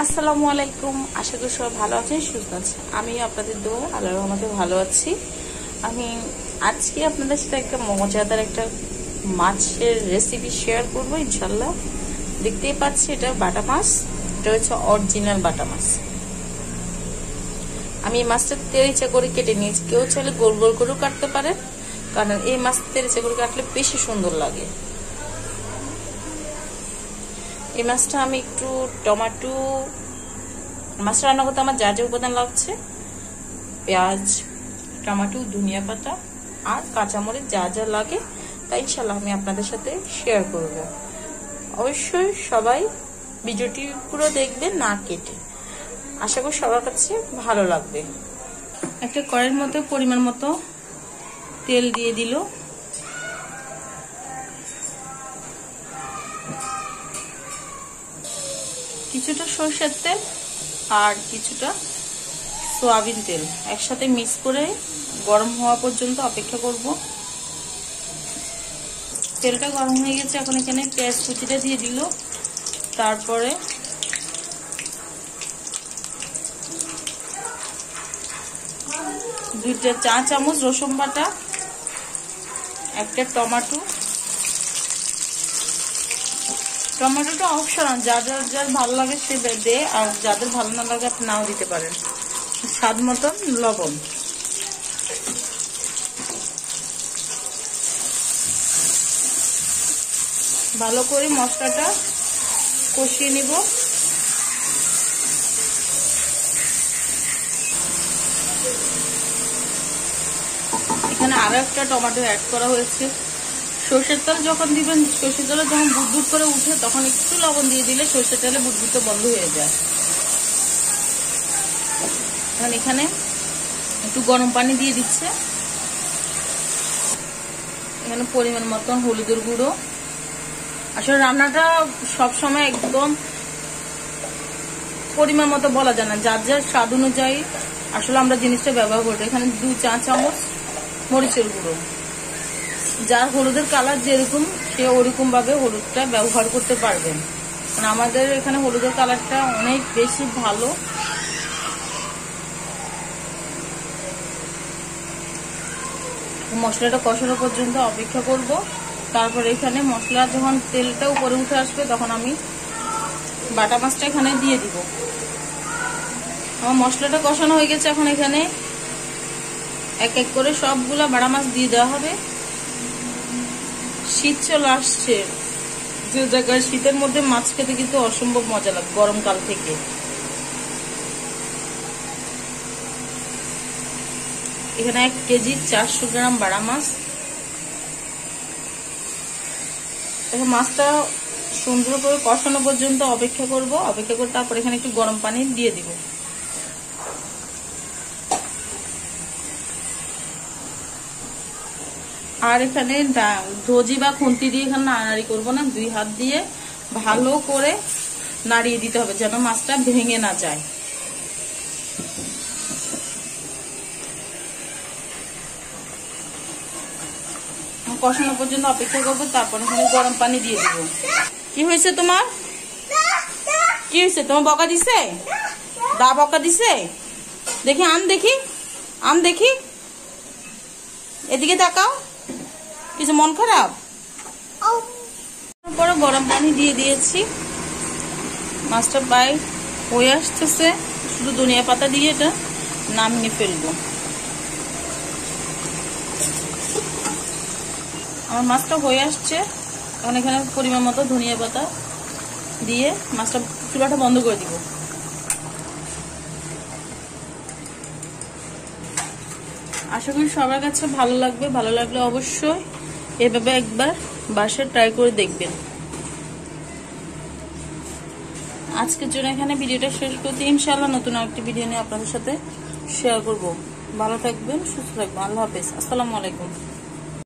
আসসালামু আলাইকুম। আশা করি সবাই ভালো আছেন, সুস্থ আছেন। আমি আপনাদের দো আল্লাহর রহমতে ভালো আছি। আমি আজকে আপনাদের সাথে একটা মজাদার একটা মাছের রেসিপি শেয়ার করব ইনশাল্লাহ দেখতেই পাচ্ছি এটা বাটা মাছ। এটা হচ্ছে অরিজিনাল বাটা মাছ। আমি এই মাছটা তেরিচা করে কেটে নিয়েছি। কেউ চাইলে গোল গোল করেও কাটতে পারেন, কারণ এই মাছ তেরিচা করে কাটলে বেশি সুন্দর লাগে। এই মাছটা আমি একটু টমাটো, মাছটা রান্না করতে আমার যা যা উপাদান লাগছে, পেঁয়াজ, টমাটো, ধনিয়া পাতা আর কাঁচামরিচ যা যা লাগে তাই ইনশাল্লাহ আমি আপনাদের সাথে শেয়ার করব। অবশ্যই সবাই ভিডিওটি পুরো দেখবেন, না কেটে। আশা করি সবার কাছে ভালো লাগবে। একটা কড়াইয়ের মতো পরিমাণ মতো তেল দিয়ে দিল। কিছুটা সরষের তেল আর কিছুটা সোয়াবিন তেল। একসাথে মিক্স করে গরম হওয়া পর্যন্ত অপেক্ষা করব। তেলটা গরম হয়ে গেছে, এখন এখানে পেঁয়াজ কুচিটা দিয়ে দিল। তারপরে দুইটা চা চামচ রসুন বাটা, একটা টমাটো টমেটোটা অপশনাল যাদের যার ভালো লাগে সে দে আর যাদের ভালো না লাগে আপনি নাও দিতে পারেন। স্বাদ মতন লবণ। ভালো করে মশলাটা কষিয়ে নিব। এখানে আরও একটা টমেটো অ্যাড করা হয়েছে। সর্ষের তেল যখন দিবেন, সর্ষের তেলে যখন বুদবুদ করে উঠে, তখন একটু লবণ দিয়ে দিলে সর্ষের তেলে বুদবুদটা বন্ধ হয়ে যায়। এখন এখানে একটু গরম পানি দিয়ে দিচ্ছে। এখানে পরিমাণ মতন হলুদের গুঁড়ো। আসলে রান্নাটা সবসময় একদম পরিমাণ মতো বলা যায় না, যার যার স্বাদ অনুযায়ী আসলে আমরা জিনিসটা ব্যবহার করি। এখানে দু চা চামচ মরিচের গুঁড়ো। যার হলুদের কালার যেরকম, সে ওরকম ভাবে হলুদটা ব্যবহার করতে পারবেন। কারণ আমাদের এখানে হলুদের কালারটা অনেক বেশি ভালো। মশলাটা কষানো পর্যন্ত অপেক্ষা করব। তারপর এখানে মশলা যখন তেলটা উপরে উঠে আসবে, তখন আমি বাটা মাছটা এখানে দিয়ে দিব। আমার মশলাটা কষানো হয়ে গেছে, এখন এখানে এক এক করে সবগুলা বাড়া মাছ দিয়ে দেওয়া হবে। শীত চলে আসছে। যে জায়গায় শীতের মধ্যে মাছ খেতে কিন্তু অসম্ভব মজা লাগে, গরমকাল থেকে। এখানে এক কেজি চারশো গ্রাম বাড়া মাছ। এখন মাছটা সুন্দর করে কষানো পর্যন্ত অপেক্ষা করব। অপেক্ষা করে তারপর এখানে একটু গরম পানি দিয়ে দিব। আর এখানে ধজি বা খুন্তি দিয়ে এখানে নাড়াড়ি করব না, দুই হাত দিয়ে ভালো করে নাড়িয়ে দিতে হবে যেন মাছটা ভেঙে না যায়। কষানো পর্যন্ত অপেক্ষা করব, তারপর গরম পানি দিয়ে দিব। কি হয়েছে তোমার? কি হয়েছে? তোমার বকা দিছে? দা বকা দিছে? দেখি আম দেখি আম দেখি। এদিকে তাকাও। কিছু মন খারাপ? পরে গরম পানি দিয়ে দিয়েছি। মাছটা প্রায় হয়ে আসতেছে। শুধু ধনিয়া পাতা দিয়ে এটা নামিয়ে ফেলব। আমার মাছটা হয়ে আসছে। এখন এখানে পরিমাণ মতো ধনিয়া পাতা দিয়ে মাছটা চুলাটা বন্ধ করে দিব। আশা করি সবার কাছে ভালো লাগবে, ভালো লাগলে অবশ্যই এভাবে একবার বাসায় ট্রাই করে দেখবেন। আজকের জন্য এখানে ভিডিওটা শেষ করতে ইনশাল্লাহ নতুন একটি ভিডিও নিয়ে আপনাদের সাথে শেয়ার করব। ভালো থাকবেন, সুস্থ থাকবেন। আল্লাহ হাফেজ। আসসালামু আলাইকুম।